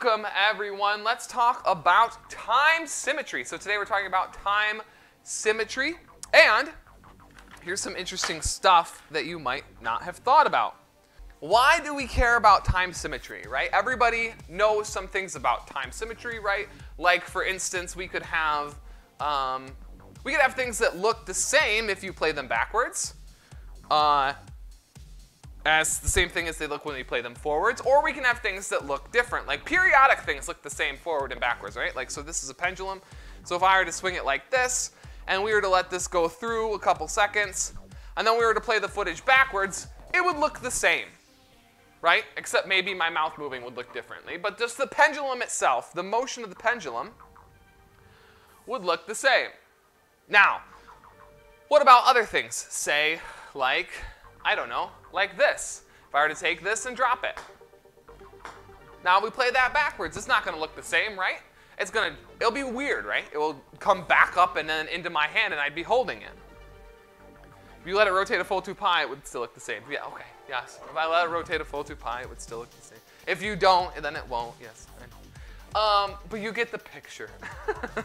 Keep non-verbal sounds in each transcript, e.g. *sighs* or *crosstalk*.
Welcome, everyone. Let's talk about time symmetry. So today we're talking about time symmetry, and here's some interesting stuff that you might not have thought about. Why do we care about time symmetry, right? Everybody knows some things about time symmetry, right? Like, for instance, we could have um, we could have things that look the same if you play them backwards. Uh, as the same thing as they look when we play them forwards, or we can have things that look different. Like periodic things look the same forward and backwards, right? Like, so this is a pendulum. So if I were to swing it like this, and we were to let this go through a couple seconds, and then we were to play the footage backwards, it would look the same, right? Except maybe my mouth moving would look differently. But just the pendulum itself, the motion of the pendulum, would look the same. Now, what about other things? Say, like, I don't know, like this. If I were to take this and drop it. Now we play that backwards. It's not gonna look the same, right? It's gonna, it'll be weird, right? It will come back up and then into my hand and I'd be holding it. If you let it rotate a full 2 pi, it would still look the same. Yeah, okay, yes. If I let it rotate a full 2 pi, it would still look the same. If you don't, then it won't, yes. Um, but you get the picture.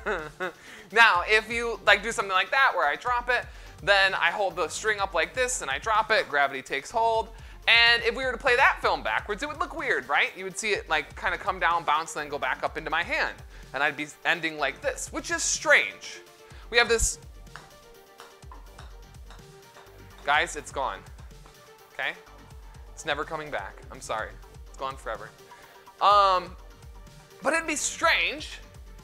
*laughs* now, if you like do something like that where I drop it, then I hold the string up like this and I drop it, gravity takes hold. And if we were to play that film backwards, it would look weird, right? You would see it like kind of come down, bounce, and then go back up into my hand. And I'd be ending like this, which is strange. We have this. Guys, it's gone. Okay? It's never coming back. I'm sorry. It's gone forever. Um, but it'd be strange,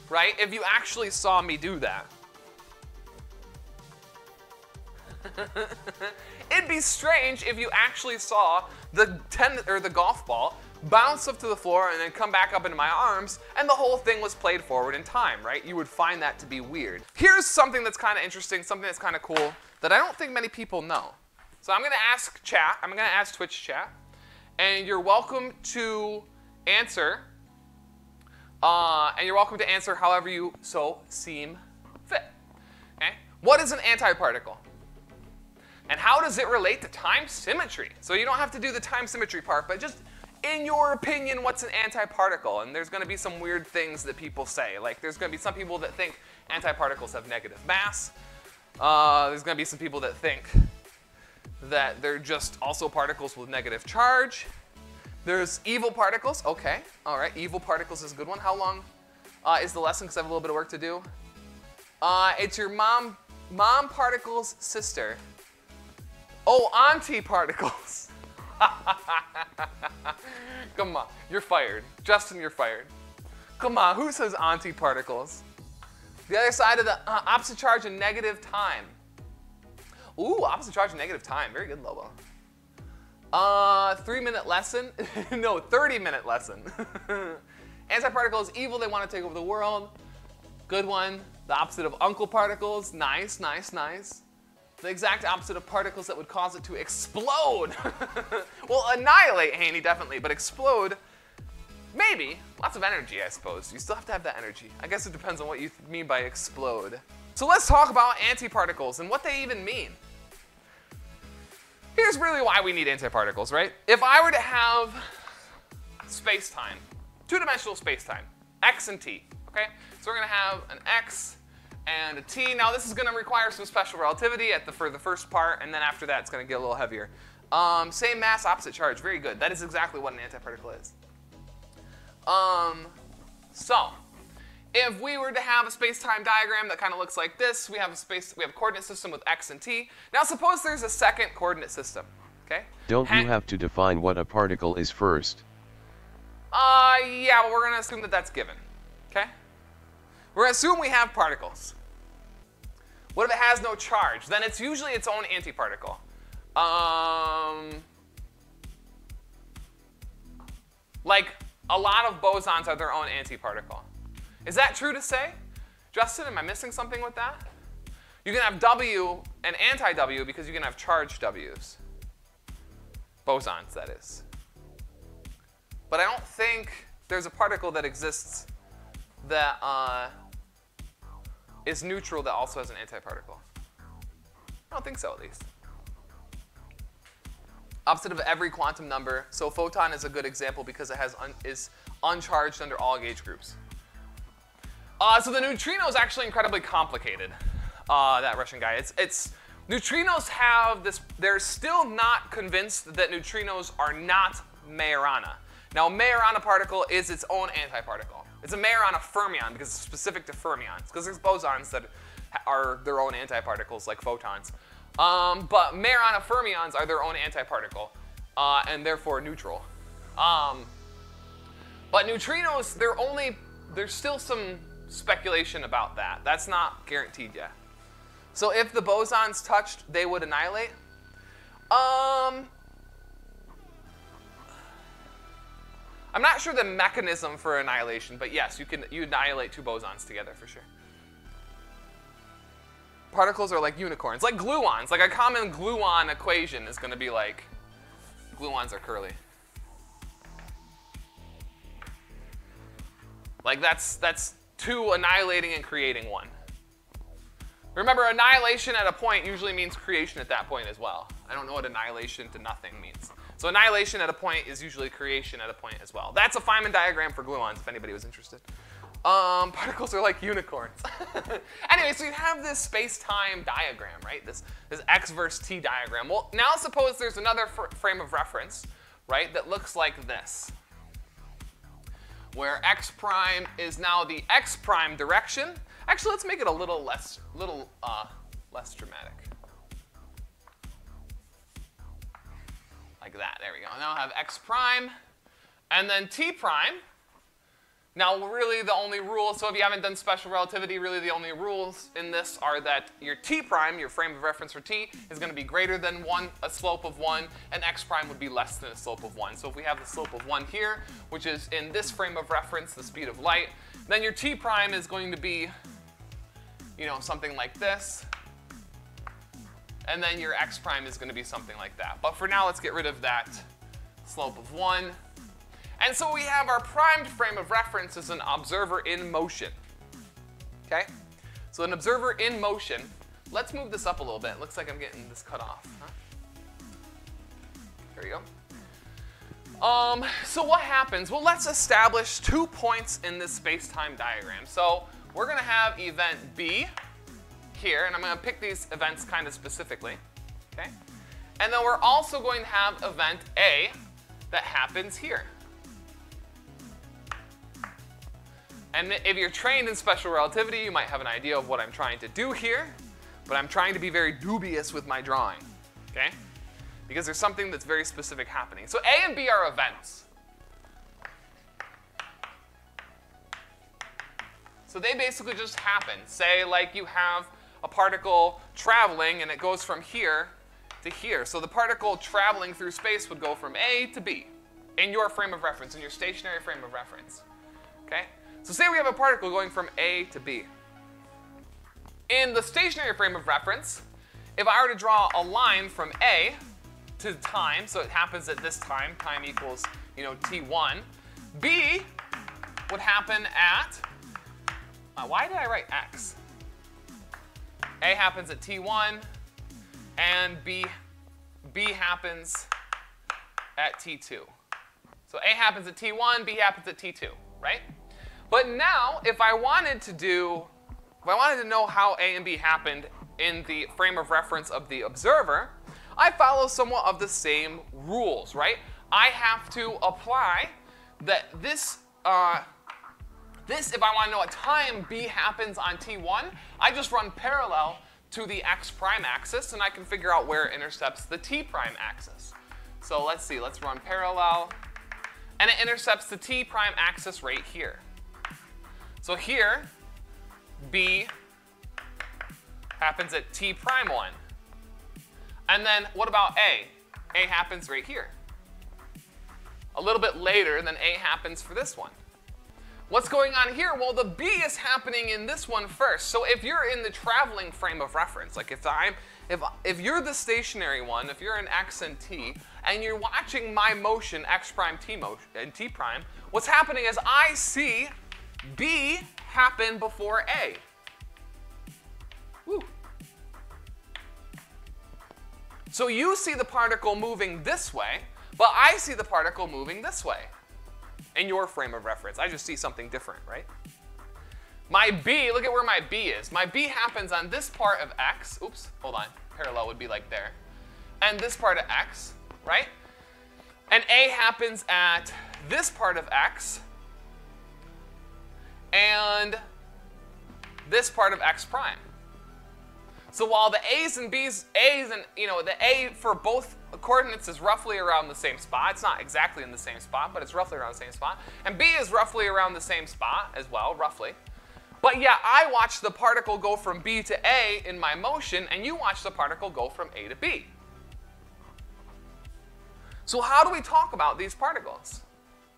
right, if you actually saw me do that. *laughs* it'd be strange if you actually saw the ten or the golf ball bounce up to the floor and then come back up into my arms and the whole thing was played forward in time, right? You would find that to be weird. Here's something that's kind of interesting, something that's kind of cool that I don't think many people know. So I'm going to ask chat, I'm going to ask Twitch chat, and you're welcome to answer uh, and you're welcome to answer however you so seem fit. Okay? What is an antiparticle? And how does it relate to time symmetry? So you don't have to do the time symmetry part, but just in your opinion, what's an antiparticle? And there's going to be some weird things that people say. Like there's going to be some people that think antiparticles have negative mass. Uh, there's going to be some people that think that they're just also particles with negative charge. There's evil particles. Okay. All right. Evil particles is a good one. How long uh, is the lesson? Because I have a little bit of work to do. Uh, it's your mom, mom particles sister. Oh, auntie particles. *laughs* Come on. You're fired. Justin, you're fired. Come on. Who says auntie particles? The other side of the uh, opposite charge and negative time. Ooh, opposite charge and negative time. Very good, Lobo. Uh, three minute lesson? *laughs* no, 30 minute lesson. *laughs* Antiparticle is evil, they want to take over the world. Good one. The opposite of uncle particles. Nice, nice, nice. The exact opposite of particles that would cause it to explode. *laughs* well, annihilate Haney, definitely, but explode, maybe. Lots of energy, I suppose. You still have to have that energy. I guess it depends on what you mean by explode. So let's talk about antiparticles and what they even mean. Here's really why we need antiparticles, right? If I were to have space-time, two-dimensional space-time, x and t, okay? So we're gonna have an x and a t. Now this is gonna require some special relativity at the, for the first part, and then after that it's gonna get a little heavier. Um, same mass, opposite charge, very good. That is exactly what an antiparticle is. Um, so, if we were to have a space-time diagram that kind of looks like this, we have a space, we have a coordinate system with x and t. Now suppose there's a second coordinate system, okay? Don't you have to define what a particle is first? Uh, yeah, but we're gonna assume that that's given, okay? We're gonna assume we have particles. What if it has no charge? Then it's usually its own antiparticle. Um, like a lot of bosons are their own antiparticle. Is that true to say? Justin, am I missing something with that? You can have W and anti-W because you can have charged Ws. Bosons, that is. But I don't think there's a particle that exists that uh, is neutral that also has an antiparticle. I don't think so, at least. Opposite of every quantum number. So photon is a good example because it has un is uncharged under all gauge groups. Uh, so the neutrino is actually incredibly complicated. Uh, that Russian guy. It's it's neutrinos have this. They're still not convinced that neutrinos are not Majorana. Now, Majorana particle is its own antiparticle. It's a Majorana fermion because it's specific to fermions. Because there's bosons that are their own antiparticles, like photons. Um, but Majorana fermions are their own antiparticle, uh, and therefore neutral. Um, but neutrinos, they're only there's still some speculation about that. That's not guaranteed yet. So if the bosons touched, they would annihilate. Um, I'm not sure the mechanism for annihilation, but yes, you can you annihilate two bosons together for sure. Particles are like unicorns, like gluons. Like a common gluon equation is going to be like gluons are curly. Like that's that's two annihilating and creating one. Remember, annihilation at a point usually means creation at that point as well. I don't know what annihilation to nothing means. So annihilation at a point is usually creation at a point as well. That's a Feynman diagram for gluons, if anybody was interested. Um, *laughs* particles are like unicorns. *laughs* anyway, so you have this space-time diagram, right? This, this x versus t diagram. Well, now suppose there's another frame of reference, right, that looks like this where x prime is now the x prime direction. Actually, let's make it a little less, little uh, less dramatic. Like that. There we go. Now I have x prime, and then t prime now, really the only rule, so if you haven't done special relativity, really the only rules in this are that your t prime, your frame of reference for t, is going to be greater than 1, a slope of 1, and x prime would be less than a slope of 1. So if we have the slope of 1 here, which is in this frame of reference, the speed of light, then your t prime is going to be, you know, something like this. And then your x prime is going to be something like that. But for now, let's get rid of that slope of 1. And so we have our primed frame of reference as an observer in motion. Okay? So an observer in motion. Let's move this up a little bit. It looks like I'm getting this cut off. Huh? There you go. Um, so what happens? Well, let's establish two points in this space-time diagram. So we're going to have event B here, and I'm going to pick these events kind of specifically. Okay? And then we're also going to have event A that happens here. And if you're trained in special relativity, you might have an idea of what I'm trying to do here, but I'm trying to be very dubious with my drawing, okay? Because there's something that's very specific happening. So A and B are events. So they basically just happen. Say like you have a particle traveling and it goes from here to here. So the particle traveling through space would go from A to B in your frame of reference, in your stationary frame of reference. Okay? So say we have a particle going from A to B. In the stationary frame of reference, if I were to draw a line from A to time, so it happens at this time, time equals, you know, t1, B would happen at, uh, why did I write x? A happens at t1, and B, B happens at t2. So A happens at t1, B happens at t2, right? But now, if I wanted to do, if I wanted to know how A and B happened in the frame of reference of the observer, I follow somewhat of the same rules, right? I have to apply that this, uh, this, if I want to know what time B happens on T1, I just run parallel to the x prime axis, and I can figure out where it intercepts the t prime axis. So let's see, let's run parallel, and it intercepts the t prime axis right here. So here, B happens at T prime 1. And then what about A? A happens right here. A little bit later than A happens for this one. What's going on here? Well, the B is happening in this one first. So if you're in the traveling frame of reference, like if I'm, if, if you're the stationary one, if you're in X and T, and you're watching my motion, X prime T motion, and T prime, what's happening is I see B happen before A. Woo. So you see the particle moving this way, but I see the particle moving this way in your frame of reference. I just see something different, right? My B, look at where my B is. My B happens on this part of X. Oops, hold on. Parallel would be like there. And this part of X, right? And A happens at this part of X and this part of X prime. So while the A's and B's, A's and, you know, the A for both coordinates is roughly around the same spot. It's not exactly in the same spot, but it's roughly around the same spot. And B is roughly around the same spot as well, roughly. But yeah, I watch the particle go from B to A in my motion, and you watch the particle go from A to B. So how do we talk about these particles,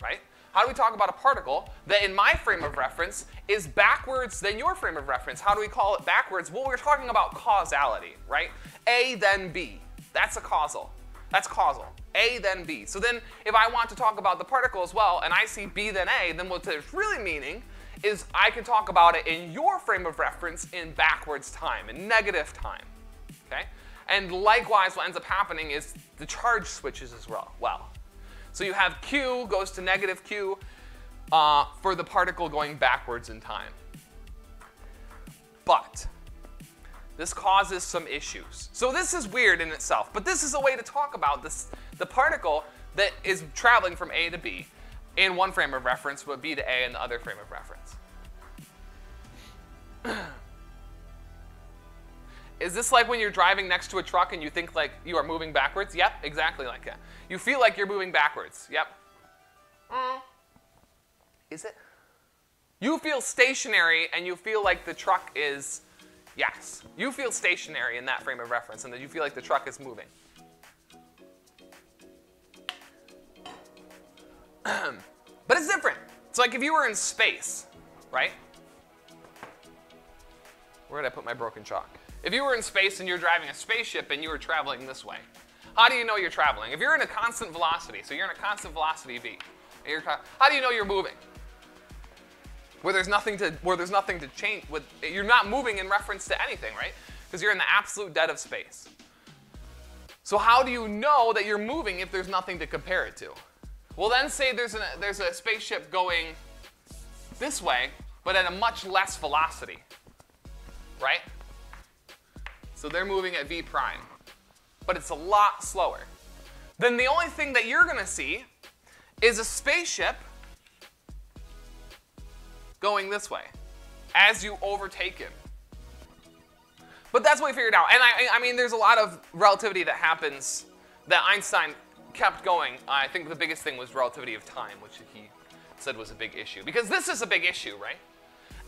right? How do we talk about a particle that in my frame of reference is backwards than your frame of reference? How do we call it backwards? Well, we're talking about causality, right? A then B. That's a causal. That's causal. A then B. So then if I want to talk about the particle as well and I see B then A, then what it's really meaning is I can talk about it in your frame of reference in backwards time, in negative time. Okay? And likewise, what ends up happening is the charge switches as well. well. So you have Q goes to negative Q uh, for the particle going backwards in time. But this causes some issues. So this is weird in itself, but this is a way to talk about this, the particle that is traveling from A to B in one frame of reference, but B to A in the other frame of reference. *clears throat* Is this like when you're driving next to a truck and you think like you are moving backwards? Yep, exactly like that. You feel like you're moving backwards. Yep. Mm. Is it? You feel stationary and you feel like the truck is, yes. You feel stationary in that frame of reference and that you feel like the truck is moving. *clears throat* but it's different. It's like if you were in space, right? Where did I put my broken chalk? If you were in space and you're driving a spaceship and you were traveling this way, how do you know you're traveling? If you're in a constant velocity, so you're in a constant velocity v, how do you know you're moving? Where there's nothing to where there's nothing to change with you're not moving in reference to anything, right? Because you're in the absolute dead of space. So how do you know that you're moving if there's nothing to compare it to? Well, then say there's, a there's a spaceship going this way, but at a much less velocity, right? So they're moving at v prime, but it's a lot slower. Then the only thing that you're gonna see is a spaceship going this way as you overtake him. But that's what we figured out. And I, I mean, there's a lot of relativity that happens that Einstein kept going. I think the biggest thing was relativity of time, which he said was a big issue. Because this is a big issue, right?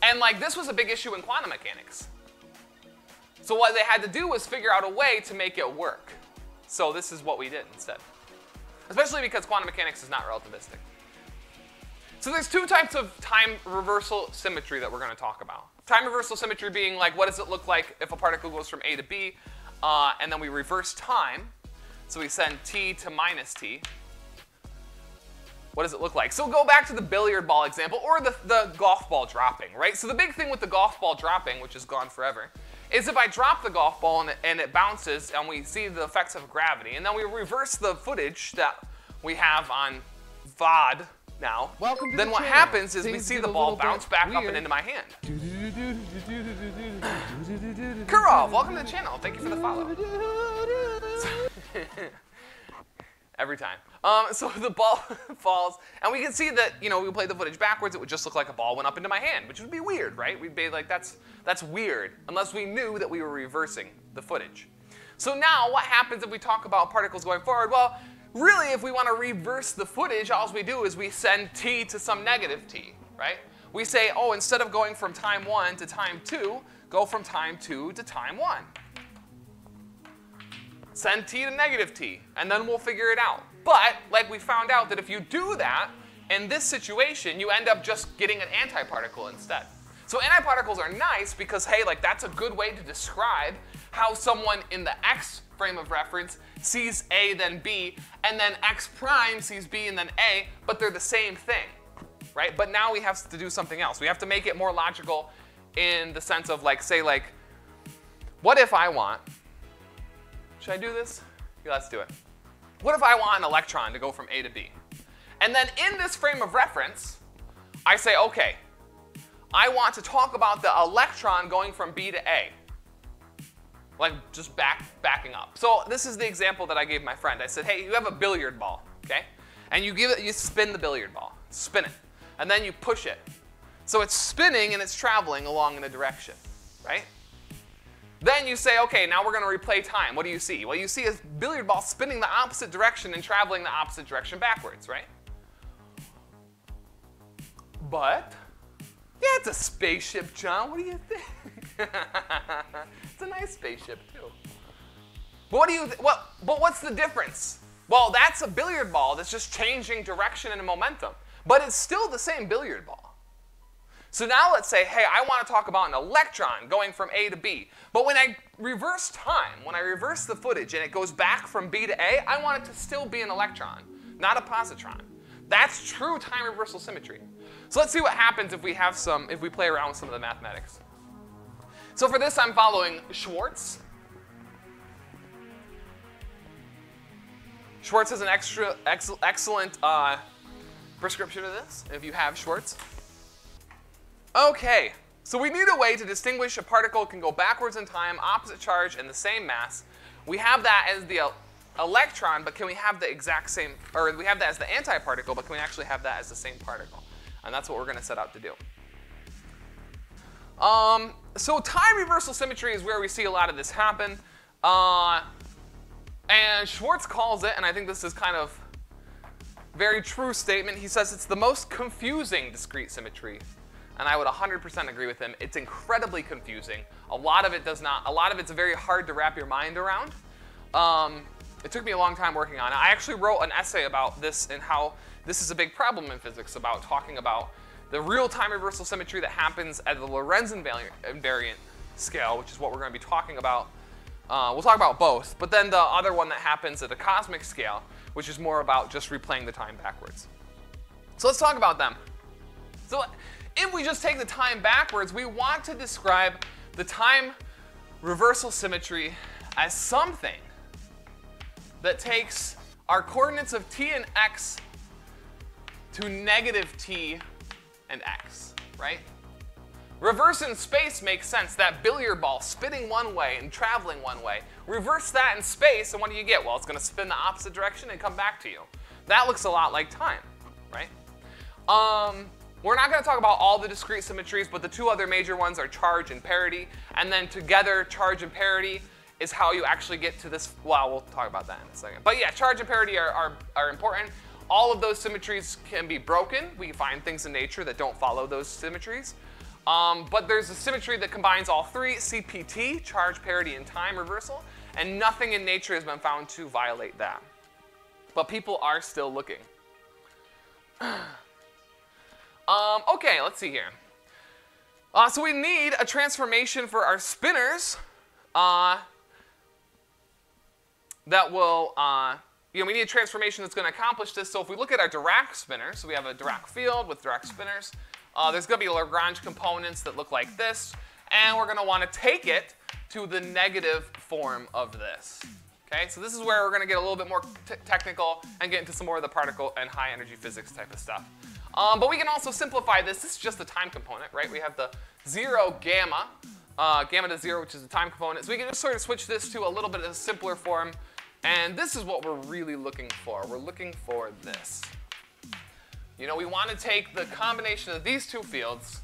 And like this was a big issue in quantum mechanics. So what they had to do was figure out a way to make it work. So this is what we did instead. Especially because quantum mechanics is not relativistic. So there's two types of time reversal symmetry that we're going to talk about. Time reversal symmetry being like, what does it look like if a particle goes from A to B, uh, and then we reverse time. So we send t to minus t. What does it look like? So go back to the billiard ball example or the, the golf ball dropping, right? So the big thing with the golf ball dropping, which is gone forever, is if I drop the golf ball and it, and it bounces and we see the effects of gravity, and then we reverse the footage that we have on VOD now, Welcome then the what channel. happens is we see the ball bounce back up and into my hand. *clears throat* Kurov, welcome to the channel. Thank you for the follow. *laughs* Every time. Um, so the ball *laughs* falls, and we can see that, you know, we played the footage backwards, it would just look like a ball went up into my hand, which would be weird, right? We'd be like, that's, that's weird, unless we knew that we were reversing the footage. So now, what happens if we talk about particles going forward? Well, really, if we want to reverse the footage, all we do is we send t to some negative t, right? We say, oh, instead of going from time 1 to time 2, go from time 2 to time 1 send t to negative t, and then we'll figure it out. But, like we found out that if you do that, in this situation, you end up just getting an antiparticle instead. So antiparticles are nice because, hey, like that's a good way to describe how someone in the x frame of reference sees A then B, and then x prime sees B and then A, but they're the same thing, right? But now we have to do something else. We have to make it more logical in the sense of like, say like, what if I want should I do this? Yeah, let's do it. What if I want an electron to go from A to B? And then in this frame of reference, I say, okay, I want to talk about the electron going from B to A. Like just back backing up. So this is the example that I gave my friend. I said, hey, you have a billiard ball, okay? And you give it, you spin the billiard ball, spin it, and then you push it. So it's spinning and it's traveling along in a direction, right? Then you say, okay, now we're going to replay time. What do you see? Well, you see a billiard ball spinning the opposite direction and traveling the opposite direction backwards, right? But, yeah, it's a spaceship, John. What do you think? *laughs* it's a nice spaceship, too. But what do you, what, but what's the difference? Well, that's a billiard ball that's just changing direction and momentum. But it's still the same billiard ball. So now let's say, hey, I want to talk about an electron going from A to B. But when I reverse time, when I reverse the footage and it goes back from B to A, I want it to still be an electron, not a positron. That's true time reversal symmetry. So let's see what happens if we have some, if we play around with some of the mathematics. So for this, I'm following Schwartz. Schwartz has an extra ex excellent uh, prescription of this, if you have Schwartz. Okay, so we need a way to distinguish a particle can go backwards in time, opposite charge, and the same mass. We have that as the electron, but can we have the exact same, or we have that as the antiparticle, but can we actually have that as the same particle? And that's what we're going to set out to do. Um, so time reversal symmetry is where we see a lot of this happen. Uh, and Schwartz calls it, and I think this is kind of very true statement. He says it's the most confusing discrete symmetry and I would 100% agree with him. It's incredibly confusing. A lot of it does not, a lot of it's very hard to wrap your mind around. Um, it took me a long time working on it. I actually wrote an essay about this and how this is a big problem in physics about talking about the real time reversal symmetry that happens at the Lorentz invariant scale, which is what we're going to be talking about. Uh, we'll talk about both, but then the other one that happens at the cosmic scale, which is more about just replaying the time backwards. So let's talk about them. So if we just take the time backwards, we want to describe the time reversal symmetry as something that takes our coordinates of t and x to negative t and x, right? Reverse in space makes sense. That billiard ball spinning one way and traveling one way. Reverse that in space, and what do you get? Well, it's going to spin the opposite direction and come back to you. That looks a lot like time, right? Um, we're not going to talk about all the discrete symmetries, but the two other major ones are charge and parity. And then together, charge and parity is how you actually get to this. Well, we'll talk about that in a second. But yeah, charge and parity are, are, are important. All of those symmetries can be broken. We find things in nature that don't follow those symmetries. Um, but there's a symmetry that combines all three, CPT, charge, parity, and time reversal, and nothing in nature has been found to violate that. But people are still looking. *sighs* Um, okay, let's see here. Uh, so we need a transformation for our spinors uh, that will, uh, you know, we need a transformation that's going to accomplish this. So if we look at our Dirac spinor, so we have a Dirac field with Dirac spinors, uh, there's going to be Lagrange components that look like this, and we're going to want to take it to the negative form of this. Okay, so this is where we're going to get a little bit more technical and get into some more of the particle and high energy physics type of stuff. Um, but we can also simplify this. This is just the time component, right? We have the 0 gamma, uh, gamma to 0, which is the time component. So we can just sort of switch this to a little bit of a simpler form. And this is what we're really looking for. We're looking for this. You know, we want to take the combination of these two fields.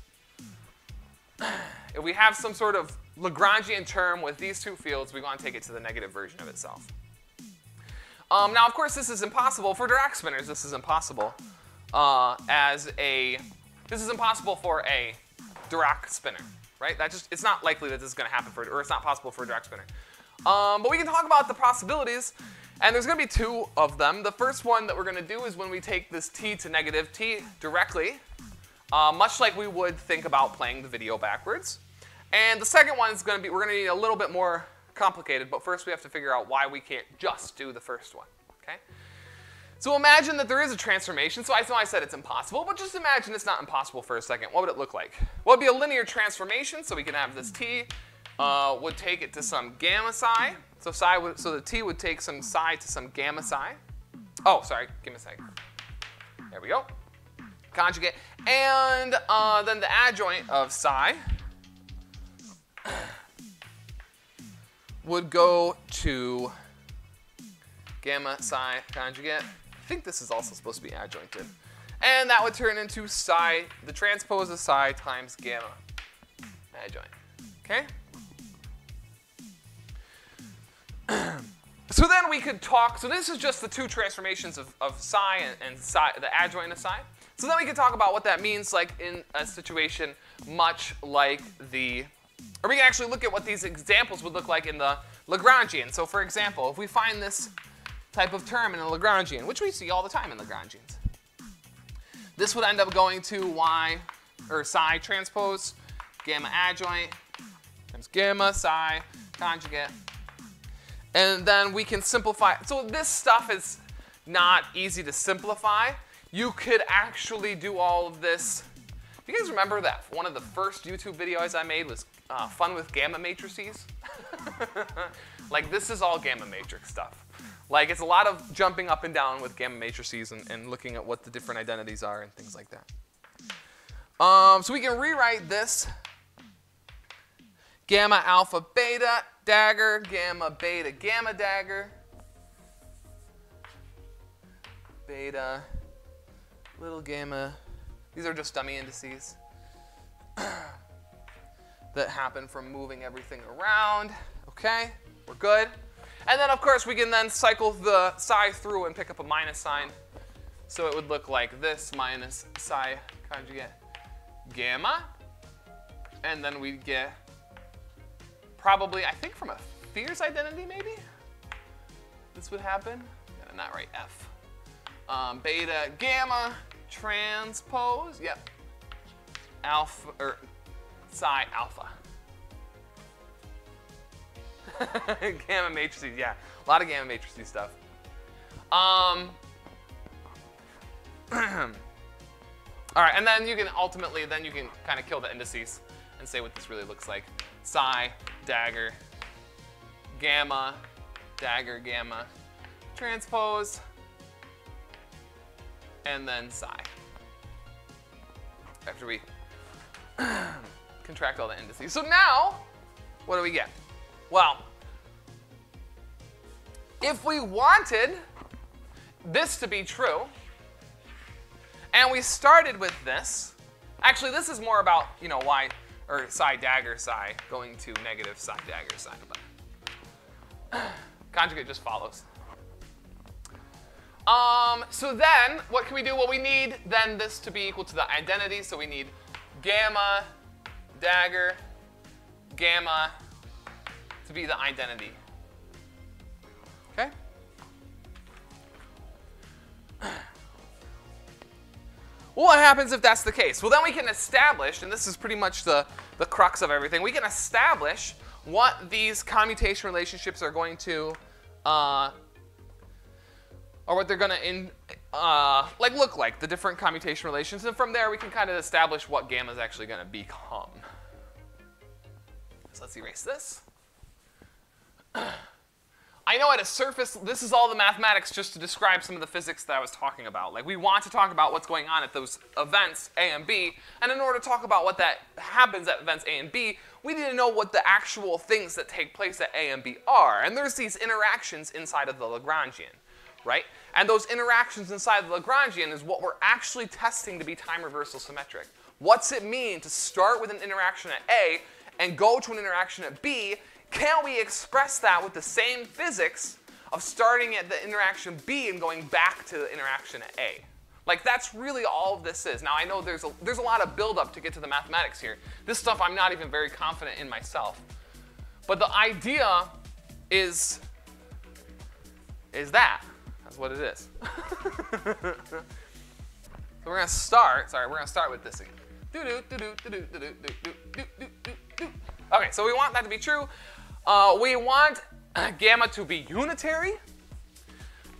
If we have some sort of Lagrangian term with these two fields, we want to take it to the negative version of itself. Um, now, of course, this is impossible. For Dirac spinors, this is impossible uh, as a, this is impossible for a Dirac spinor, right? That just, it's not likely that this is gonna happen for, or it's not possible for a Dirac spinor. Um, but we can talk about the possibilities, and there's gonna be two of them. The first one that we're gonna do is when we take this t to negative t directly, uh, much like we would think about playing the video backwards. And the second one is gonna be, we're gonna need a little bit more complicated, but first we have to figure out why we can't just do the first one, okay? So imagine that there is a transformation. So I know I said it's impossible, but just imagine it's not impossible for a second. What would it look like? Well, it'd be a linear transformation. So we can have this t uh, would take it to some gamma psi. So psi would, so the t would take some psi to some gamma psi. Oh, sorry, give me a psi. There we go. Conjugate. And uh, then the adjoint of psi would go to gamma psi conjugate. I think this is also supposed to be adjointed. And that would turn into psi, the transpose of psi times gamma adjoint. Okay? So then we could talk, so this is just the two transformations of, of psi and, and psi, the adjoint of psi. So then we could talk about what that means like in a situation much like the, or we can actually look at what these examples would look like in the Lagrangian. So for example, if we find this type of term in a Lagrangian, which we see all the time in Lagrangians, this would end up going to y, or psi transpose, gamma adjoint, times gamma psi conjugate. And then we can simplify. So this stuff is not easy to simplify. You could actually do all of this. You guys remember that one of the first YouTube videos I made was uh, fun with gamma matrices? *laughs* like this is all gamma matrix stuff. Like it's a lot of jumping up and down with gamma matrices and, and looking at what the different identities are and things like that. Um, so we can rewrite this gamma alpha beta dagger, gamma beta gamma dagger, beta little gamma. These are just dummy indices *clears throat* that happen from moving everything around. Okay, we're good. And then of course we can then cycle the psi through and pick up a minus sign. So it would look like this minus psi conjugate gamma. And then we'd get probably, I think from a Fierz identity maybe? This would happen. Yeah, not right, F. Um, beta gamma transpose, yep. Alpha, or psi alpha. *laughs* gamma matrices, yeah. A lot of gamma matrices stuff. Um, *clears throat* all right, and then you can ultimately, then you can kind of kill the indices and say what this really looks like. Psi, dagger, gamma, dagger, gamma, transpose, and then psi. After we *clears throat* contract all the indices. So now, what do we get? Well, if we wanted this to be true, and we started with this, actually this is more about, you know, why, or psi dagger psi going to negative psi dagger psi, but *sighs* conjugate just follows. Um, so then, what can we do? Well, we need then this to be equal to the identity, so we need gamma dagger gamma to be the identity. Well, what happens if that's the case? Well, then we can establish, and this is pretty much the, the crux of everything, we can establish what these commutation relationships are going to, uh, or what they're going to uh, like look like, the different commutation relations, and from there we can kind of establish what gamma is actually going to become. So let's erase this. *clears throat* I know at a surface, this is all the mathematics just to describe some of the physics that I was talking about. Like we want to talk about what's going on at those events A and B, and in order to talk about what that happens at events A and B, we need to know what the actual things that take place at A and B are. And there's these interactions inside of the Lagrangian, right? And those interactions inside the Lagrangian is what we're actually testing to be time reversal symmetric. What's it mean to start with an interaction at A and go to an interaction at B can we express that with the same physics of starting at the interaction B and going back to the interaction A? Like that's really all this is. Now I know there's a, there's a lot of buildup to get to the mathematics here. This stuff I'm not even very confident in myself. But the idea is is that. That's what it is. so we're gonna start. Sorry, we're gonna start with this again. Okay, so we want that to be true. Uh, we want gamma to be unitary.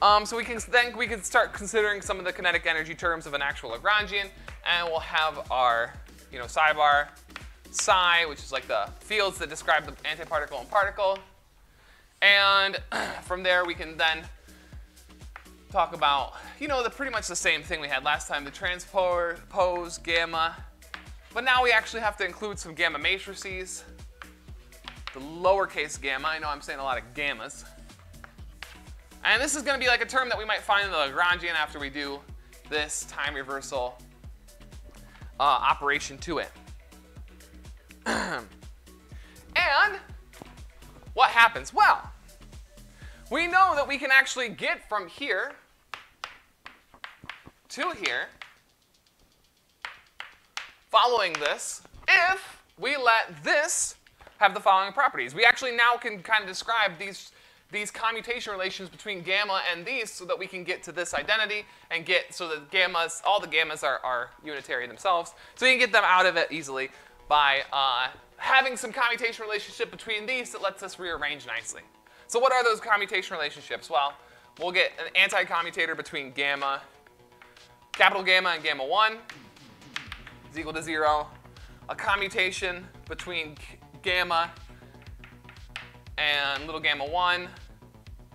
Um, so we can then we can start considering some of the kinetic energy terms of an actual Lagrangian, and we'll have our you know psi bar, psi, which is like the fields that describe the antiparticle and particle, and *clears throat* from there we can then talk about, you know, the pretty much the same thing we had last time, the transpose gamma. But now we actually have to include some gamma matrices. The lowercase gamma, I know I'm saying a lot of gammas. And this is gonna be like a term that we might find in the Lagrangian after we do this time reversal uh, operation to it. *clears throat* and what happens? Well, we know that we can actually get from here to here following this if we let this have the following properties. We actually now can kind of describe these, these commutation relations between gamma and these so that we can get to this identity and get so that gammas, all the gammas are, are unitary themselves. So we can get them out of it easily by uh, having some commutation relationship between these that lets us rearrange nicely. So what are those commutation relationships? Well, we'll get an anti-commutator between gamma, capital gamma and gamma 1 is equal to 0. A commutation between gamma and little gamma 1.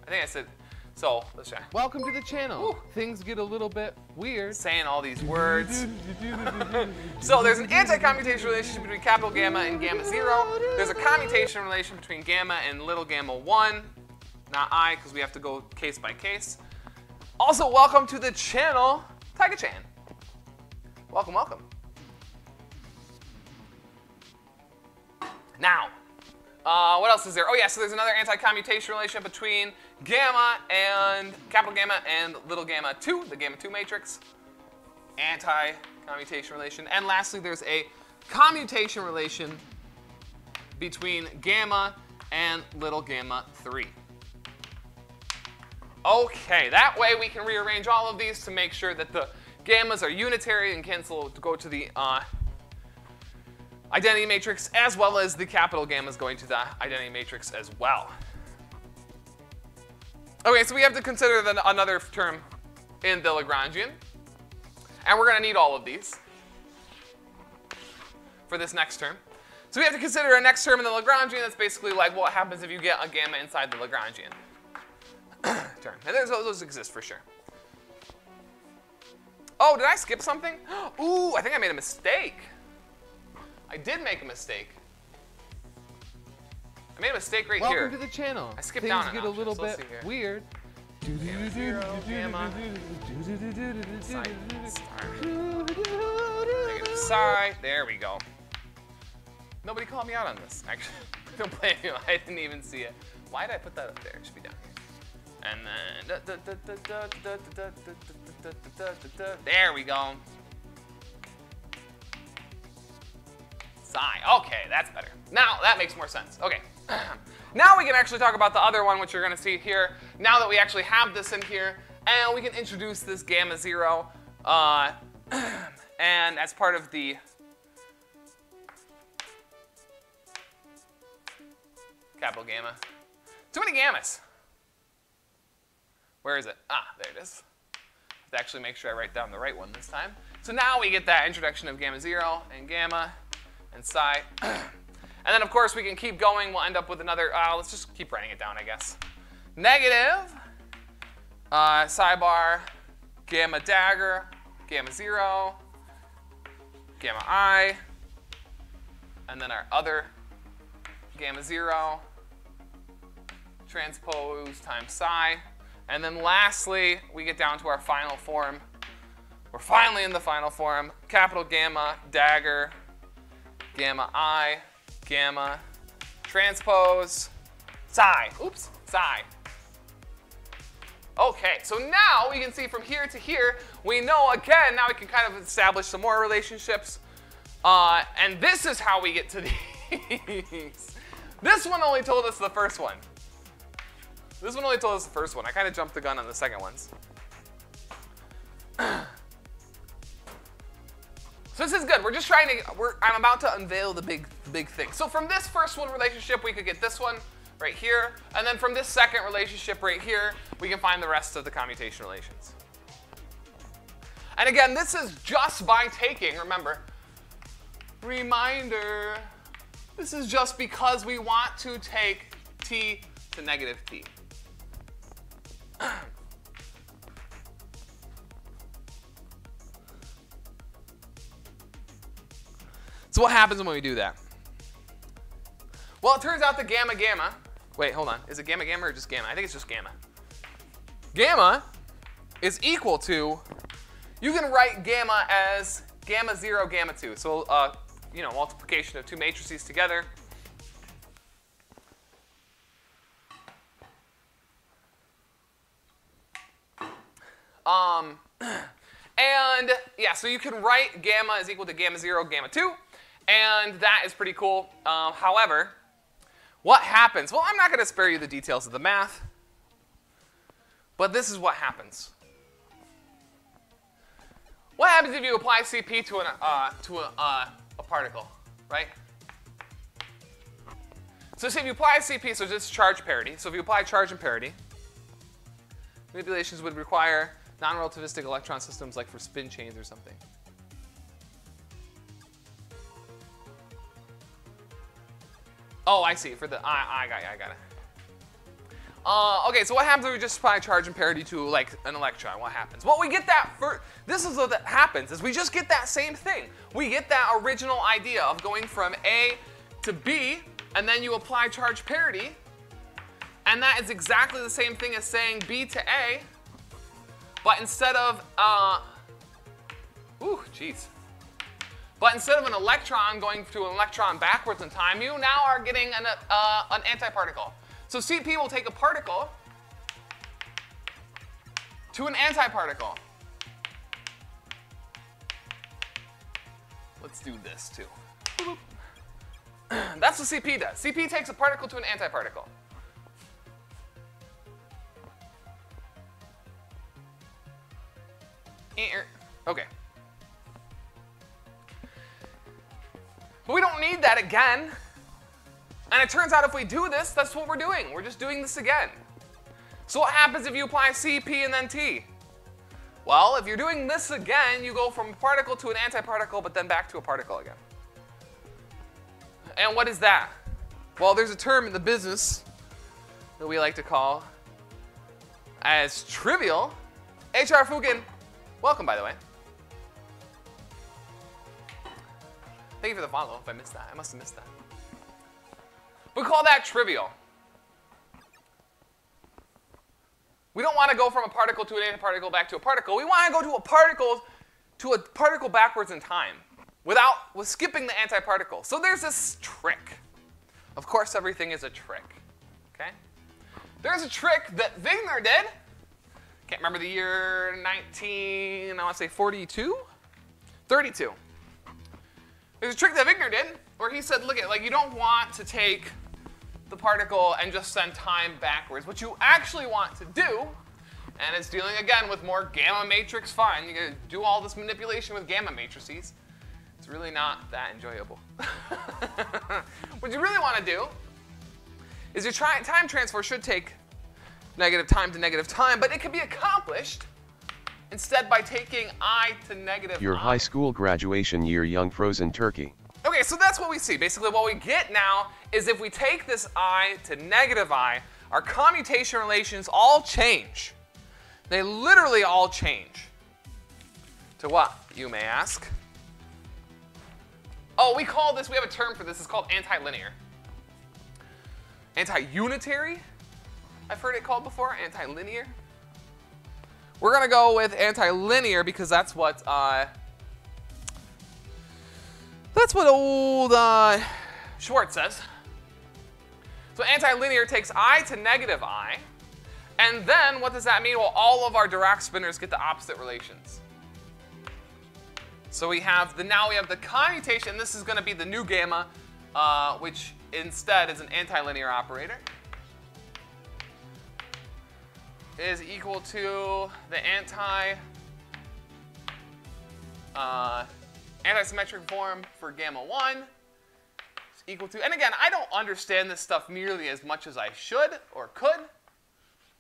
I think I said, so let's try. Welcome to the channel. Things get a little bit weird. Saying all these words. *laughs* *laughs* so there's an anti-commutation relationship between capital gamma and gamma 0. There's a commutation relation between gamma and little gamma 1. Not I, because we have to go case by case. Also, welcome to the channel, Taiga-chan. Welcome, welcome. Now, uh, what else is there? Oh yeah, so there's another anti-commutation relation between gamma and capital gamma and little gamma 2, the gamma 2 matrix. Anti-commutation relation. And lastly, there's a commutation relation between gamma and little gamma 3. Okay, that way we can rearrange all of these to make sure that the gammas are unitary and cancel to go to the uh, identity matrix, as well as the capital gamma is going to the identity matrix as well. Okay, so we have to consider the, another term in the Lagrangian. And we're going to need all of these for this next term. So we have to consider a next term in the Lagrangian that's basically like what happens if you get a gamma inside the Lagrangian *coughs* term. And those, those exist for sure. Oh, did I skip something? *gasps* Ooh, I think I made a mistake. I did make a mistake. I made a mistake right Welcome here. to the channel. I skipped Things down get a notch, little let's bit weird. Gamma zero, gamma. Psi, star. Negative psi. There we go. Nobody called me out on this. Actually, don't blame you. I didn't even see it. Why did I put that up there? It should be down here. And then there we go. Okay, that's better. Now that makes more sense. Okay. *clears throat* now we can actually talk about the other one, which you're going to see here. Now that we actually have this in here, and we can introduce this gamma zero, uh, *clears throat* and as part of the capital gamma. Too many gammas. Where is it? Ah, there it is. To actually make sure I write down the right one this time. So now we get that introduction of gamma zero and gamma and psi. *clears throat* and then of course we can keep going. We'll end up with another, uh, let's just keep writing it down, I guess. Negative, uh, psi bar, gamma dagger, gamma zero, gamma i, and then our other gamma zero, transpose times psi. And then lastly, we get down to our final form. We're finally in the final form. Capital gamma, dagger, gamma i, gamma, transpose, psi. Oops, psi. Okay, so now we can see from here to here, we know again, now we can kind of establish some more relationships. Uh, and this is how we get to *laughs* these. this one only told us the first one. This one only told us the first one. I kind of jumped the gun on the second ones. So this is good. We're just trying to, we're, I'm about to unveil the big, big thing. So from this first one relationship, we could get this one right here. And then from this second relationship right here, we can find the rest of the commutation relations. And again, this is just by taking, remember, reminder, this is just because we want to take t to negative t. So what happens when we do that? Well, it turns out the gamma gamma, wait, hold on. Is it gamma gamma or just gamma? I think it's just gamma. Gamma is equal to, you can write gamma as gamma 0, gamma 2. So, uh, you know, multiplication of two matrices together. Um, *clears throat* and yeah, so you can write gamma is equal to gamma 0, gamma 2, and that is pretty cool. Um, however, what happens? Well, I'm not going to spare you the details of the math, but this is what happens. What happens if you apply CP to, an, uh, to a, uh, a particle, right? So say if you apply CP, so is charge parity. So if you apply charge and parity, manipulations would require non-relativistic electron systems like for spin chains or something. Oh, I see. For the I, I got, I got it. Uh, okay, so what happens if we just apply charge and parity to like an electron? What happens? Well, we get that this is what that happens is we just get that same thing. We get that original idea of going from A to B, and then you apply charge parity, and that is exactly the same thing as saying B to A, but instead of uh, ooh, jeez. But instead of an electron going to an electron backwards in time, you now are getting an, uh, an antiparticle. So CP will take a particle to an antiparticle. Let's do this too. *clears throat* That's what CP does. CP takes a particle to an antiparticle. Again. And it turns out if we do this, that's what we're doing. We're just doing this again. So what happens if you apply CP and then T? Well, if you're doing this again, you go from a particle to an antiparticle, but then back to a particle again. And what is that? Well, there's a term in the business that we like to call as trivial. H.R. Fukin, welcome, by the way. Thank you for the follow if I missed that. I must have missed that. We call that trivial. We don't want to go from a particle to an antiparticle back to a particle. We want to go to a particle to a particle backwards in time without with skipping the antiparticle. So there's this trick. Of course, everything is a trick. Okay? There's a trick that Wigner did. Can't remember the year 19, I want to say 42? 32. There's a trick that Wigner did where he said, look at like you don't want to take the particle and just send time backwards. What you actually want to do, and it's dealing again with more gamma matrix fun, you gotta do all this manipulation with gamma matrices. It's really not that enjoyable. *laughs* what you really want to do is your time transfer should take negative time to negative time, but it can be accomplished instead by taking i to negative Your i. high school graduation year young frozen turkey. Okay, so that's what we see. Basically, what we get now is if we take this i to negative i, our commutation relations all change. They literally all change. To what, you may ask? Oh, we call this, we have a term for this, it's called antilinear. Anti-unitary, I've heard it called before, antilinear. We're gonna go with antilinear because that's what uh, that's what old uh, Schwartz says. So antilinear takes i to negative i, and then what does that mean? Well, all of our Dirac spinors get the opposite relations. So we have the now we have the commutation. This is going to be the new gamma, uh, which instead is an antilinear operator. Is equal to the anti uh, antisymmetric form for gamma 1 is equal to, and again, I don't understand this stuff nearly as much as I should or could.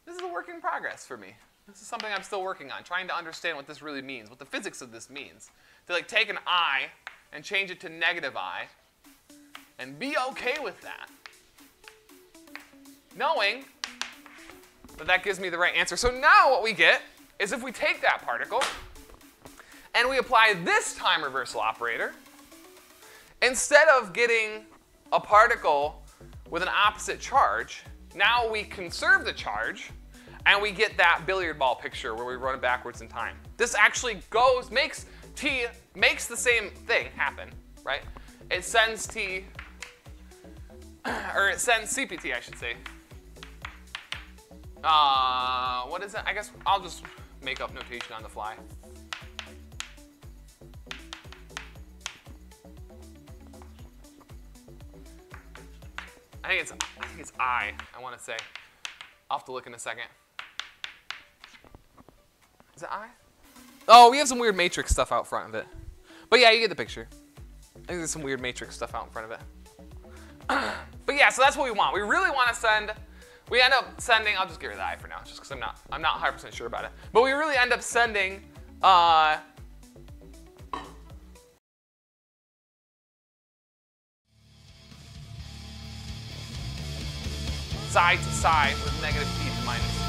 This is a work in progress for me. This is something I'm still working on, trying to understand what this really means, what the physics of this means. To like take an i and change it to negative i and be okay with that. Knowing that that gives me the right answer. So now what we get is if we take that particle and we apply this time reversal operator, instead of getting a particle with an opposite charge, now we conserve the charge and we get that billiard ball picture where we run it backwards in time. This actually goes, makes T, makes the same thing happen, right? It sends T, *clears throat* or it sends CPT, I should say. Uh, what is it? I guess I'll just make up notation on the fly. I think it's I think it's I. I want to say. I'll have to look in a second. Is it I? Oh, we have some weird matrix stuff out front of it. But yeah, you get the picture. I think there's some weird matrix stuff out in front of it. *clears throat* but yeah, so that's what we want. We really want to send. We end up sending. I'll just rid of the I for now, just because I'm not. I'm not 100% sure about it. But we really end up sending. Uh, side to side with negative p to minus